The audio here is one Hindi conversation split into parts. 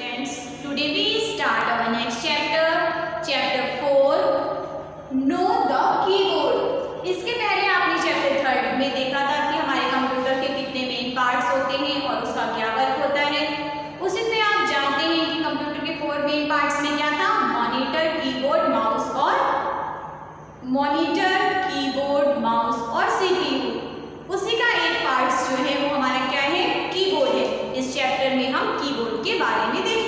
students. Today we start our next chapter chapter 4 know the keyboard. इसके पहले आपने चैप्टर थर्ड में देखा था कि हमारे कंप्यूटर के कितने मेन पार्ट्स होते हैं और उसका क्या वर्क होता है। उसी में आप जानते हैं कि कंप्यूटर के फोर मेन पार्ट्स में क्या था? मॉनिटर कीबोर्ड माउस और मॉनिटर कीबोर्ड माउस और हम कीबोर्ड के बारे में देखें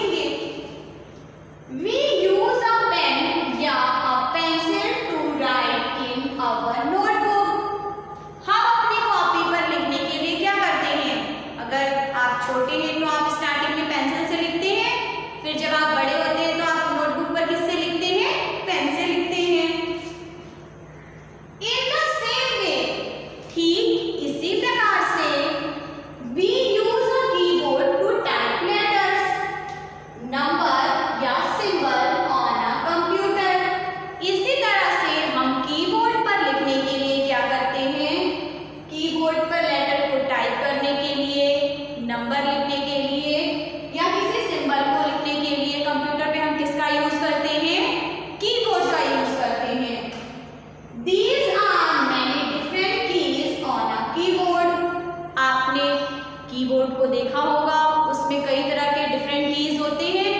देखा होगा उसमें कई तरह के डिफरेंट कीज होते हैं।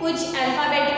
कुछ अल्फ़ाबेटिक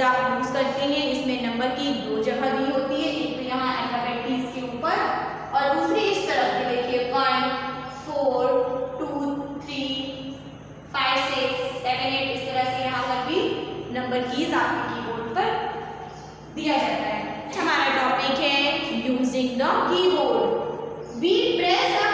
कोड आप यूज़ करते हैं इसमें नंबर की दो जगह दी होती है, एक तो यहाँ अल्फ़ाबेट टी इसके ऊपर, और दूसरी इस तरफ़ भी देखिए one four two three five six seven eight इस तरह से यहाँ पर भी नंबर कीज आपके कीबोर्ड पर दिया जाता है। अच्छा, हमारा टॉपिक है using the keyboard we press a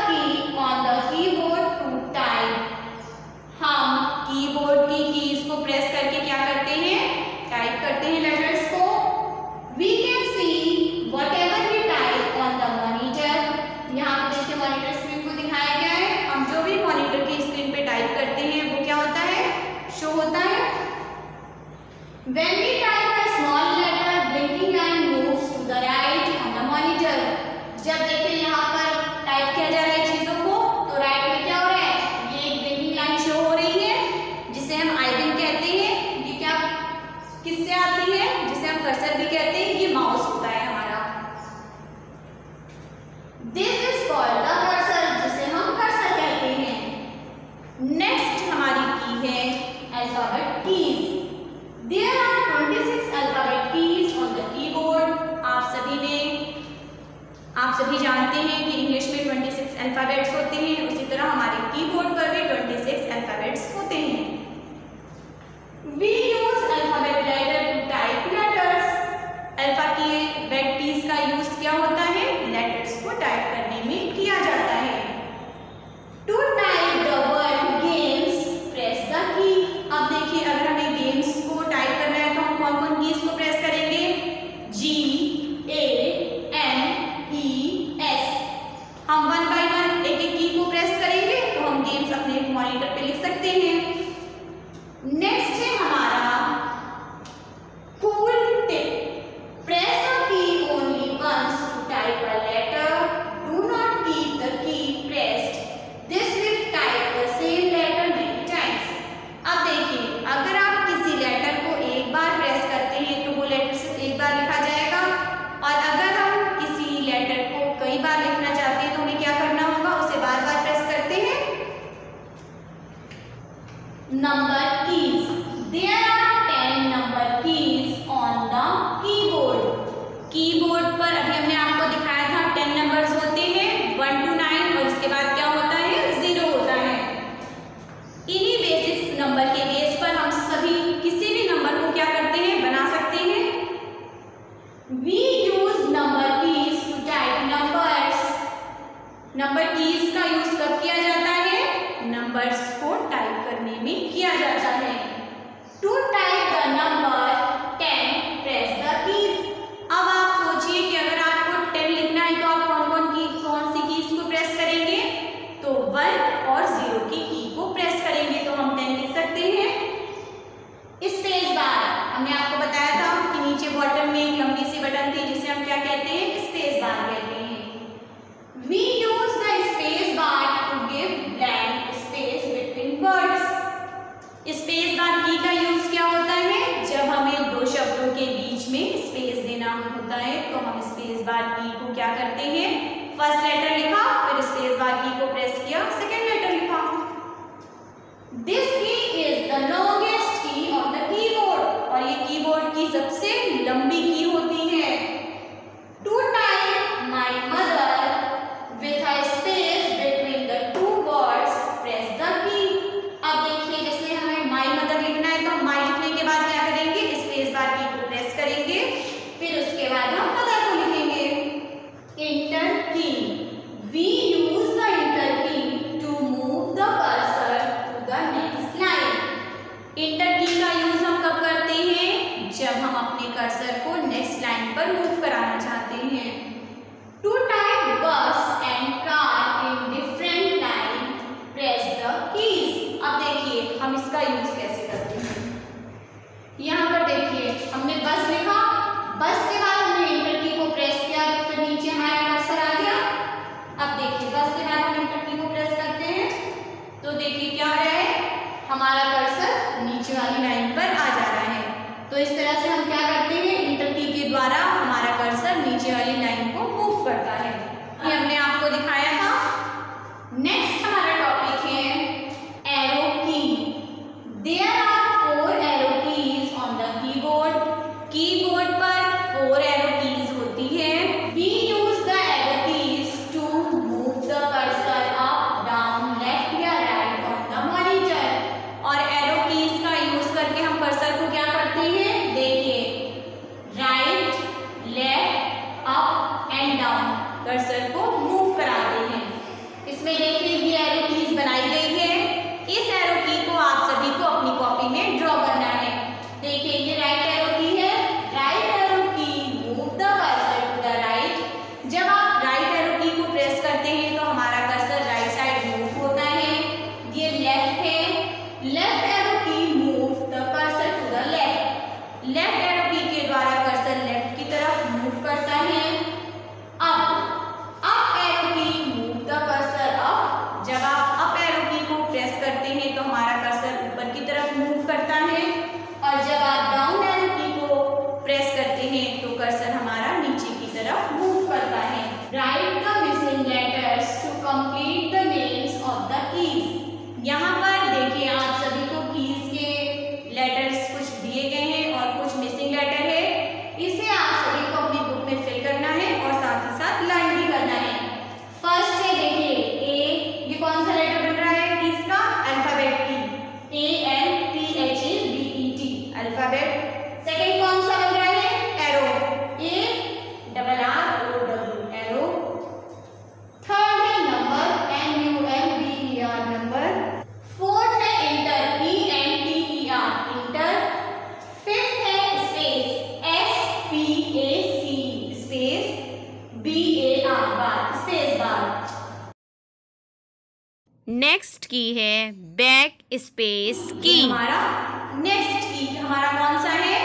जानते हैं कि इंग्लिश में 26 अल्फ़ाबेट्स होते हैं, उसी तरह हमारे कीबोर्ड पर भी number कर्सर को मूव करा रहे हैं। इसमें ये नेक्स्ट की है बैक स्पेस की। हमारा नेक्स्ट की। हमारा कौन सा है?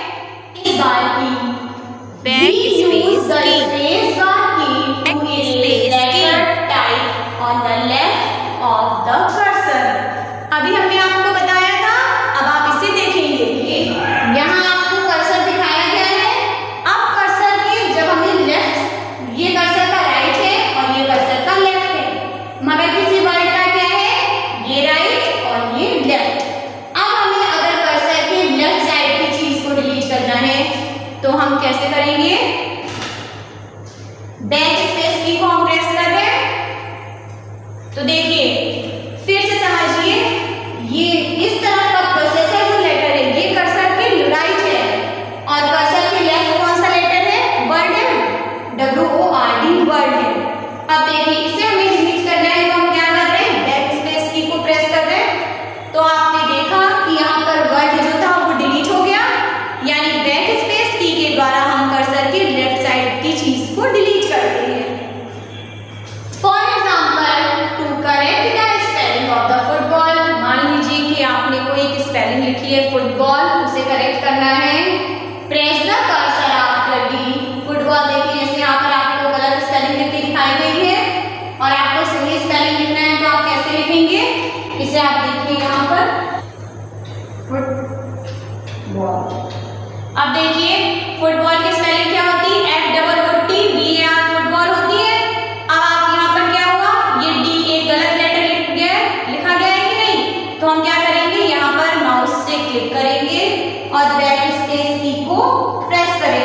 बैक स्पेस की।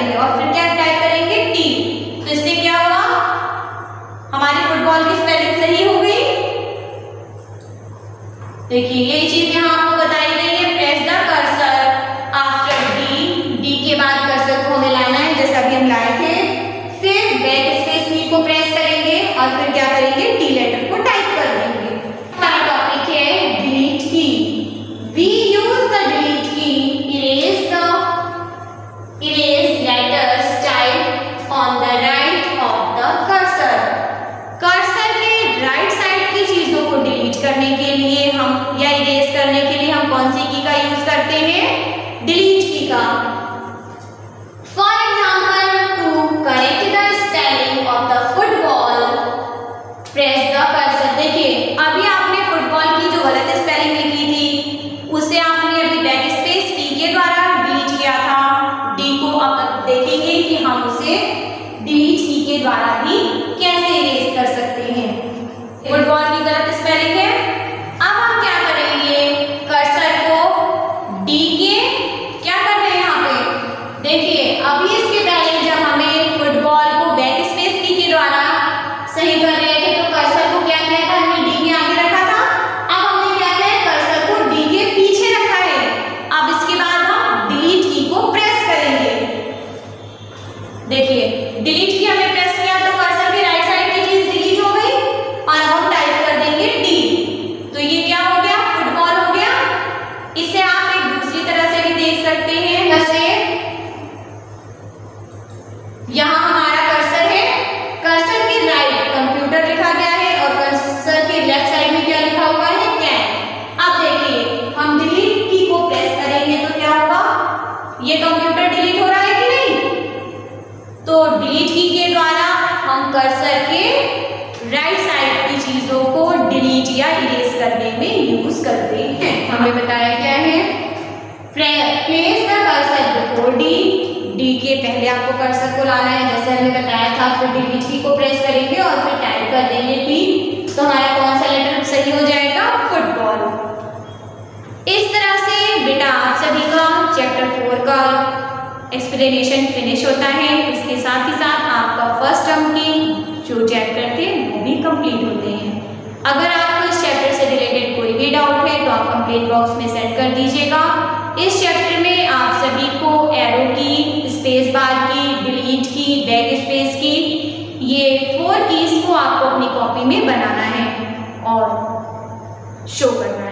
करेंगे। और फिर क्या टाइप करेंगे? टी तो इससे क्या हुआ? हमारी फुटबॉल की स्पेलिंग सही हो गई। देखिए यही चीज़ यहाँ आपको बताई गई है। Press the cursor after D D के बाद कर्सर को हमें लाना है, जैसा अभी हम लाए थे। फिर बैक स्पेस की को प्रेस करेंगे और फिर क्या करेंगे? टी लेटर को टाइप कर देंगे। हमारा key key on the right of the cursor cursor के राइट साइड की चीज़ों को डिलीट करने के लिए हम या इरेज करने के लिए हम कौन सी की का यूज़ करते हैं? डिलीट की का। For example to correct the spelling of the football press the cursor देखिए अभी आपने फुटबॉल की जो गलत स्पेलिंग लिखी थी उसे आपने अभी बैक स्पेस टी के द्वारा डिलीट किया था। डी को अब देखेंगे कि हम उसे डिलीट की के द्वारा भी कैसे इरेज कर सकते हैं? फुटबॉल कंप्यूटर डिलीट हो रहा है कि नहीं? तो डिलीट की के द्वारा हम कर्सर के राइट साइड की चीज़ों को डिलीट या इरेज करने में यूज़ करते हैं। हमें बताया गया है? Place the cursor before D D के पहले आपको कर्सर को लाना है, जैसे हमने बताया था, फिर डिलीट की को प्रेस करेंगे और फिर टाइप कर देंगे टी तो हमारा कौन सा लेटर सही हो जाएगा? फुटबॉल इस तरह से बेटा आप सभी का चैप्टर फोर का एक्सप्लेनेशन फिनिश होता है। इसके साथ ही साथ आपका फ़र्स्ट टर्म के जो चैप्टर थे, वो भी कंप्लीट होते हैं। अगर आपको इस चैप्टर से रिलेटेड कोई भी डाउट है तो आप कंप्लेंट बॉक्स में सेंड कर दीजिएगा। इस चैप्टर में आप सभी को एरो की स्पेस बार की डिलीट की बैक स्पेस की, ये फोर कीज को आपको अपनी कॉपी में बनाना है और शो करना